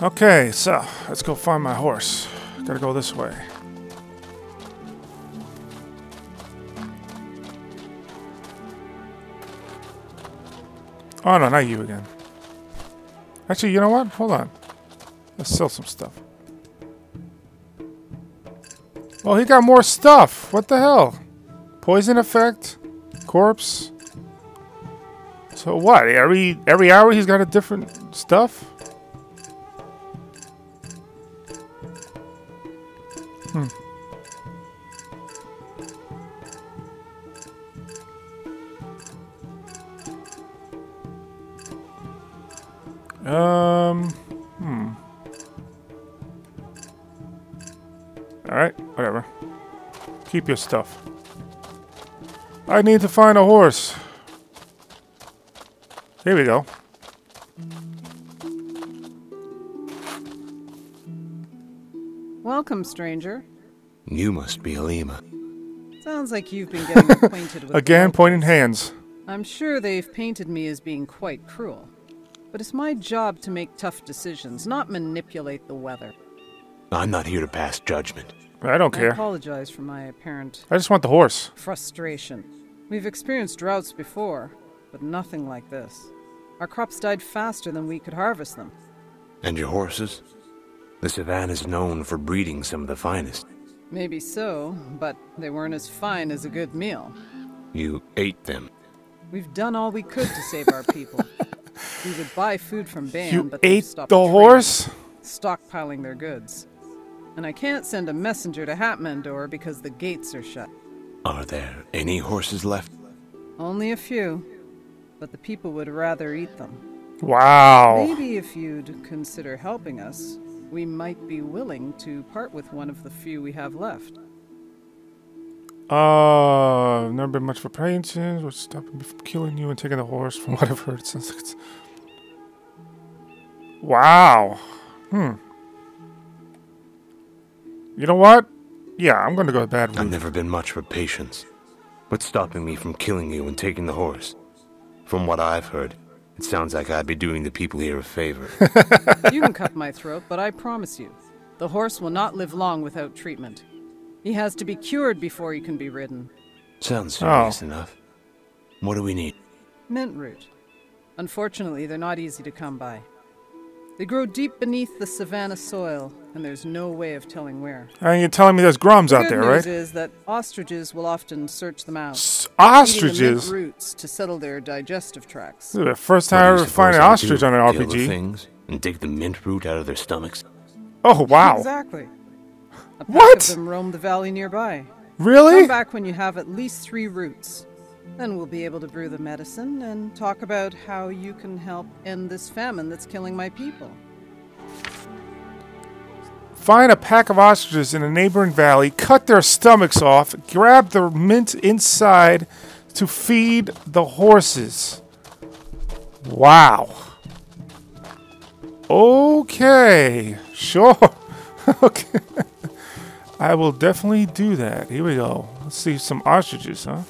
Okay, so let's go find my horse. Gotta go this way. Oh no, not you again. Actually, you know what? Hold on. Let's sell some stuff. Oh, he got more stuff. What the hell? Poison effect? Corpse? So what? Every every hour he's got a different stuff? Hmm. Um, hmm. Alright, whatever. Keep your stuff. I need to find a horse. Here we go. Welcome, stranger. You must be Alima. Sounds like you've been getting acquainted with Again, locals. pointing hands. I'm sure they've painted me as being quite cruel. But it's my job to make tough decisions, not manipulate the weather. I'm not here to pass judgment. I don't care. I care. apologize for my apparent I just want the horse. frustration. We've experienced droughts before, but nothing like this. Our crops died faster than we could harvest them. And your horses? The savannah's known for breeding some of the finest. Maybe so, but they weren't as fine as a good meal. You ate them. We've done all we could to save our people. we would buy food from Ban, You but they've ate stopped the trading, horse? stockpiling their goods. And I can't send a messenger to Hatmandor because the gates are shut. Are there any horses left? Only a few, but the people would rather eat them. Wow. Maybe if you'd consider helping us, we might be willing to part with one of the few we have left. Uh, never been much for patience. What's stopping me from killing you and taking the horse? From what I've heard, it sounds like it's. Wow. Hmm. You know what? Yeah, I'm gonna go bad I've never been much for patience. What's stopping me from killing you and taking the horse? From what I've heard, it sounds like I'd be doing the people here a favor. You can cut my throat, but I promise you, the horse will not live long without treatment. He has to be cured before he can be ridden. sounds oh. serious Oh. enough. What do we need? Mint root. Unfortunately, they're not easy to come by. They grow deep beneath the savanna soil, and there's no way of telling where. And you're telling me there's grums The out good there, news right? is that ostriches will often search them out. S- eating the mint Ostriches. roots to settle their digestive tracts. This is the first time I ever find an I ostrich on an Kill the RPG. things and dig the mint root out of their stomachs? Oh wow! Exactly. A pack What? of them roam the valley nearby. Really? Come back when you have at least three roots. Then we'll be able to brew the medicine and talk about how you can help end this famine that's killing my people. Find a pack of ostriches in a neighboring valley, cut their stomachs off, grab the mint inside to feed the horses. Wow. Okay. Sure. okay. I will definitely do that. Here we go. Let's see some ostriches, huh?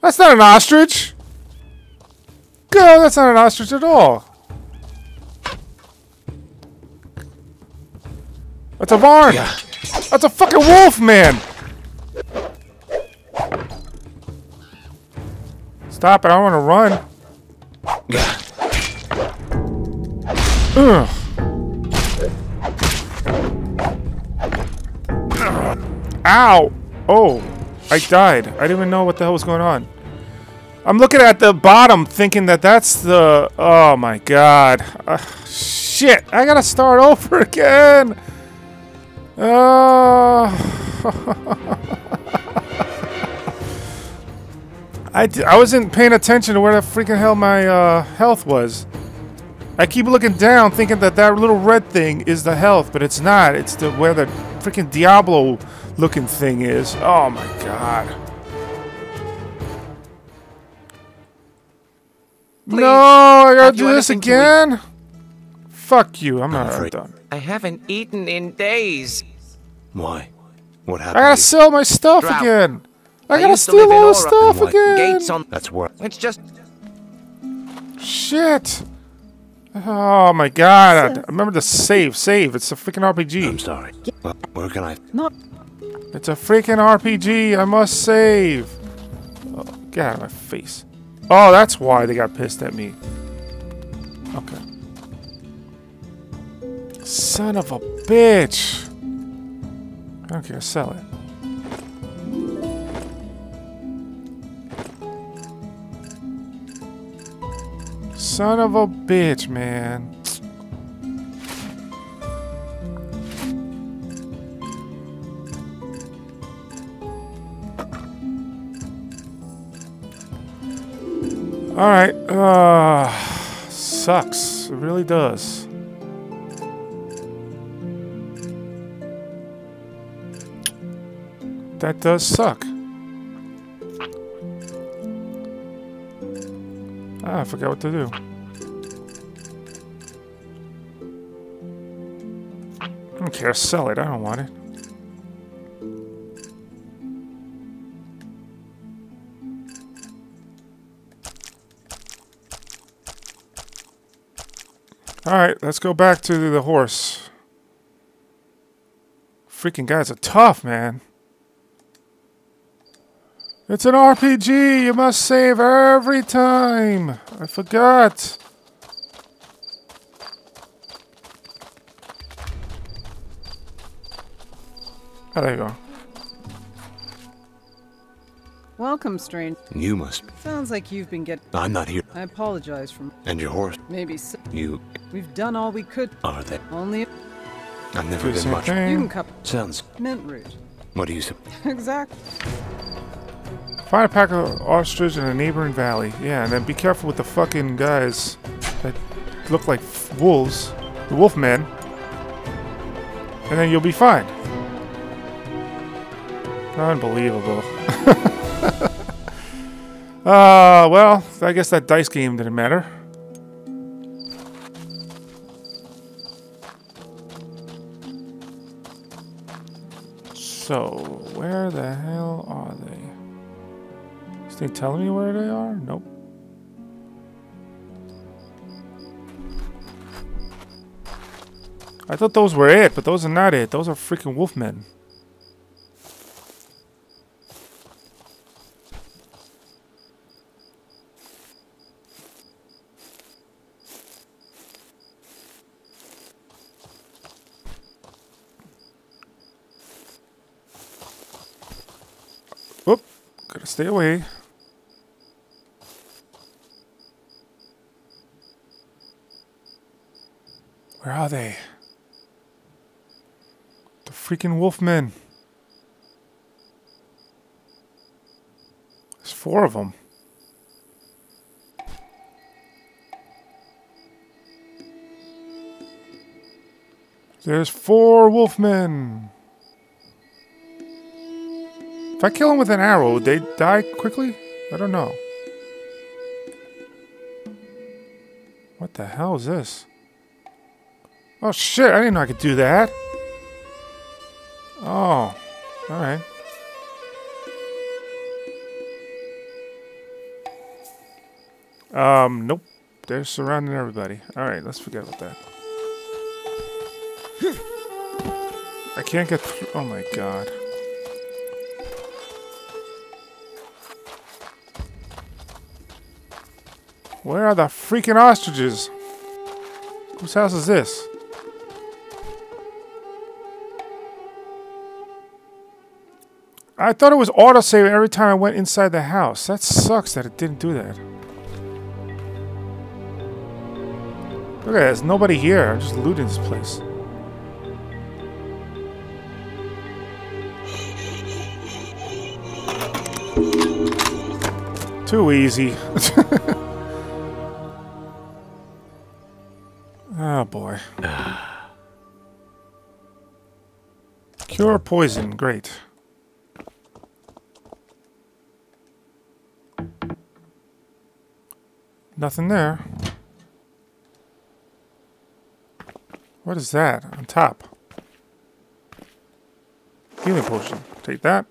That's not an ostrich. Go, that's not an ostrich at all. That's a barn. That's a fucking wolf, man. Stop it! I want to run. Ugh. Ow! Oh, I died. I didn't even know what the hell was going on. I'm looking at the bottom, thinking that that's the. Oh my god! Uh, shit! I gotta start over again. Uh, I, d- I wasn't paying attention to where the freaking hell my uh, health was. I keep looking down, thinking that that little red thing is the health, but it's not. It's the where the freaking Diablo looking thing is. Oh my god. no, I gotta do this anything to eat? again. Fuck you. I'm not I'm done. I haven't eaten in days. Why? What happened? I gotta to sell my stuff Drought. again. I, I gotta used to live steal all the stuff What? again. Gates on. That's where. It's just Shit! Oh my god. I remember the save. Save. It's a freaking RPG. I'm sorry. Well, where can I... Not. It's a freaking RPG. I must save. Oh, get out of my face. Oh, that's why they got pissed at me. Okay. Son of a bitch. I. Sell it. Son of a bitch, man. Alright, uh, sucks. It really does. That does suck. Ah, I forgot what to do. I don't care, sell it. I don't want it. Alright, let's go back to the horse. Freaking guys are tough, man. It's an RPG! You must save every time! I forgot! Oh, there you go. Welcome, strange. You must... Sounds like you've been getting. I'm not here. I apologize for And your horse. maybe. s You... We've done all we could. Are they? Only I've never Do been same much... you can thing. cup Sounds... mint root. What do you say? exactly. Find a pack of ostrich in a neighboring valley. Yeah, and then be careful with the fucking guys that look like wolves. The wolfmen. And then you'll be fine. Unbelievable. uh, well, I guess that dice game didn't matter. So, where the hell are they? Telling me where they are? Nope. I thought those were it, but those are not it. Those are freaking wolfmen. Whoop. Gotta stay away. Where are they? The freaking wolfmen. There's four of them. There's four wolfmen. If I kill them with an arrow, would they die quickly? I don't know. What the hell is this? Oh shit, I didn't know I could do that. Oh, alright. Um, nope. They're surrounding everybody. Alright, let's forget about that. I can't get through. Oh my god. Where are the freaking ostriches? Whose house is this? I thought it was autosave every time I went inside the house. That sucks that it didn't do that. Look at this, nobody here. I'm just looting this place. Too easy. oh boy. Cure poison, great. Nothing there. What is that on top? Healing potion. Take that.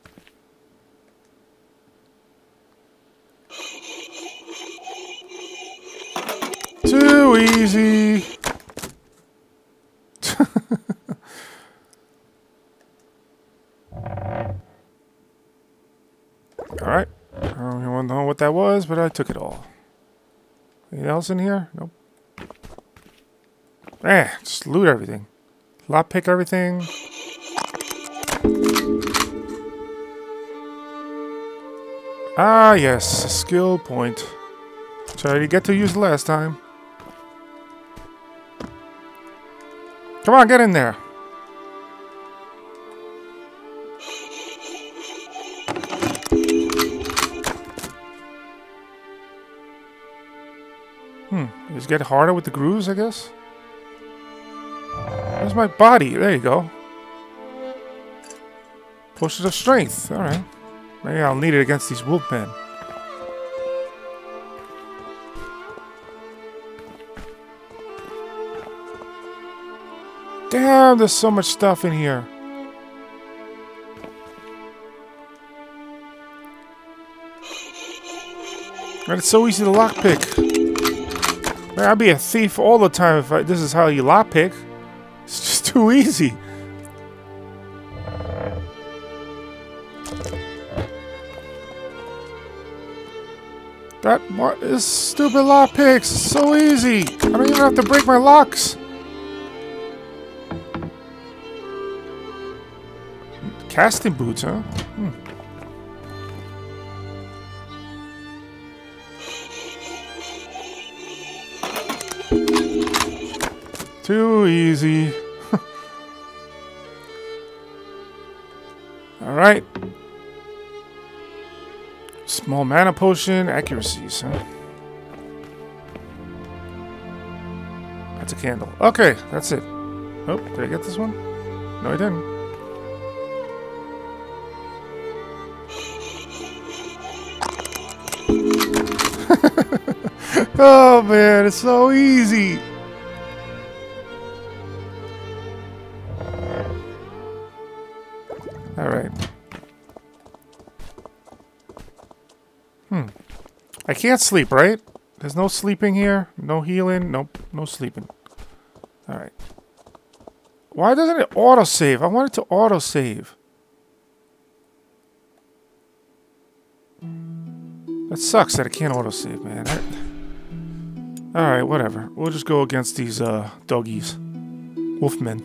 Too easy. Alright. I don't know what that was, but I took it all. Anything else in here? Nope. Eh, just loot everything. Lot pick everything. Ah, yes, a skill point. Which I didn't get to use last time. Come on, get in there. Get harder with the grooves, I guess? Where's my body? There you go. Potion of strength. Alright. Maybe I'll need it against these wolfmen. Damn, there's so much stuff in here. And it's so easy to lockpick. Man, I'd be a thief all the time if I, this is how you lockpick. It's just too easy. That is stupid lockpicks. So easy. I don't even have to break my locks. Casting boots, huh? Hmm. Too easy. Alright. Small mana potion, accuracies, huh? That's a candle. Okay, that's it. Oh, did I get this one? No, I didn't. oh man, it's so easy. Hmm. I can't sleep, right? There's no sleeping here. No healing. Nope. No sleeping. All right. Why doesn't it auto-save? I want it to auto-save. That sucks that it can't autosave, man. Alright, whatever. We'll just go against these uh, doggies. Wolfmen.